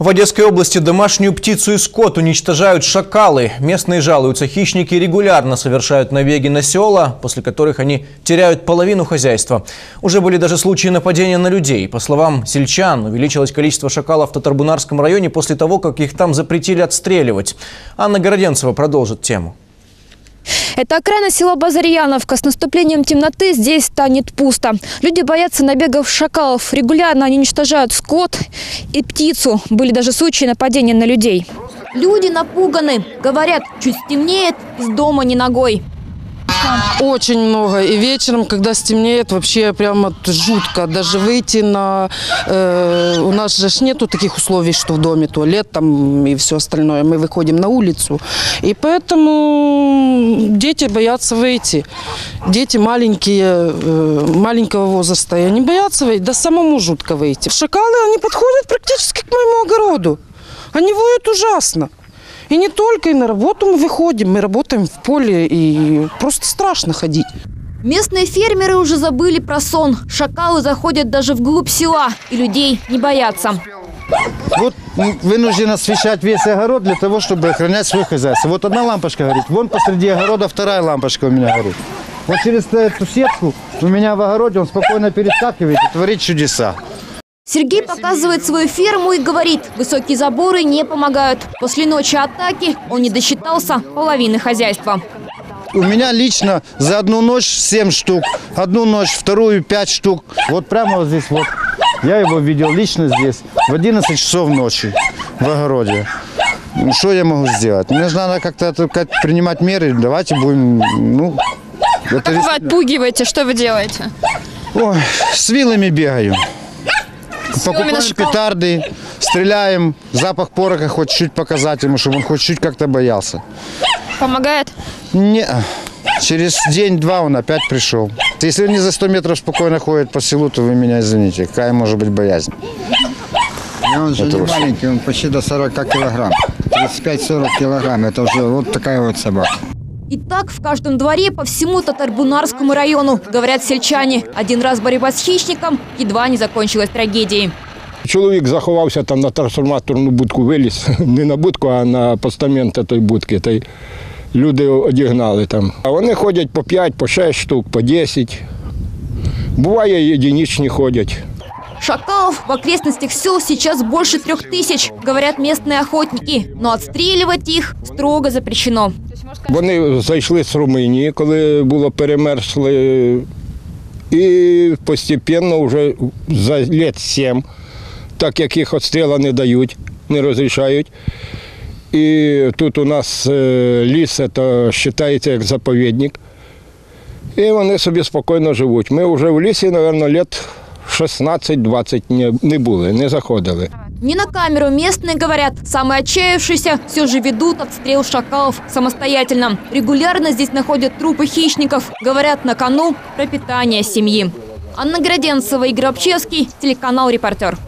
В Одесской области домашнюю птицу и скот уничтожают шакалы. Местные жалуются, хищники регулярно совершают набеги на села, после которых они теряют половину хозяйства. Уже были даже случаи нападения на людей. По словам сельчан, увеличилось количество шакалов в Татарбунарском районе после того, как их там запретили отстреливать. Анна Городенцева продолжит тему. Это окраина села Базарьяновка. С наступлением темноты здесь станет пусто. Люди боятся набегов шакалов. Регулярно они уничтожают скот и птицу. Были даже случаи нападения на людей. Люди напуганы. Говорят, чуть стемнеет, из дома не ногой. Очень много. И вечером, когда стемнеет, вообще прямо жутко. Даже выйти на... э, у нас же нету таких условий, что в доме туалет там и все остальное. Мы выходим на улицу. И поэтому дети боятся выйти. Дети маленькие, э, маленького возраста. И они боятся выйти. Да самому жутко выйти. Шакалы, они подходят практически к моему огороду. Они воют ужасно. И не только, и на работу мы выходим, мы работаем в поле, и просто страшно ходить. Местные фермеры уже забыли про сон. Шакалы заходят даже вглубь села. И людей не боятся. Вот м, вынужден освещать весь огород для того, чтобы охранять свое хозяйство. Вот одна лампочка горит, вон посреди огорода вторая лампочка у меня горит. Вот через эту сетку у меня в огороде он спокойно перескакивает и творит чудеса. Сергей показывает свою ферму и говорит, высокие заборы не помогают. После ночи атаки он не досчитался половины хозяйства. У меня лично за одну ночь 7 штук, одну ночь, вторую 5 штук. Вот прямо вот здесь вот. Я его видел лично здесь в 11 часов ночи в огороде. Ну, Что я могу сделать? Мне же надо как-то как, принимать меры. Давайте будем, ну... это рис- отпугиваете? Что вы делаете? Ой, с вилами бегаю. Покупаем петарды, стреляем, запах пороха хоть чуть показать ему, чтобы он хоть чуть как-то боялся. Помогает? Не, через день-два он опять пришел. Если он не за 100 метров спокойно ходит по селу, то вы меня извините. Какая может быть боязнь? И он же не маленький, он почти до 40 килограмм. 35-40 килограмм. Это уже вот такая вот собака. И так в каждом дворе по всему Татарбунарскому району, говорят сельчане. Один раз борьба с хищником едва не закончилась трагедией. Чоловік заховався там на трансформаторну будку, виліз не на будку, а на постамент тої будки. Та й люди одігнали там. А вони ходять по 5, по 6 штук, по 10. Буває, єдинічні ходять. Шакалов в окрестностях сел сейчас больше трех тысяч, говорят местные охотники. Но отстреливать их строго запрещено. Вони зайшли з Румунії, коли було перемерзли, і постепенно вже за літ сім, так як їх відстріла не дають, не розрішають. І тут у нас е, ліс це вважається як заповідник. І вони собі спокійно живуть. Ми вже в лісі, мабуть, літ 16-20 не, не були, не заходили. Не на камеру местные говорят, самые отчаявшиеся все же ведут отстрел шакалов самостоятельно. Регулярно здесь находят трупы хищников. Говорят, на кону пропитание семьи. Анна Граденцева, Игорь Обчевский, телеканал «Репортер».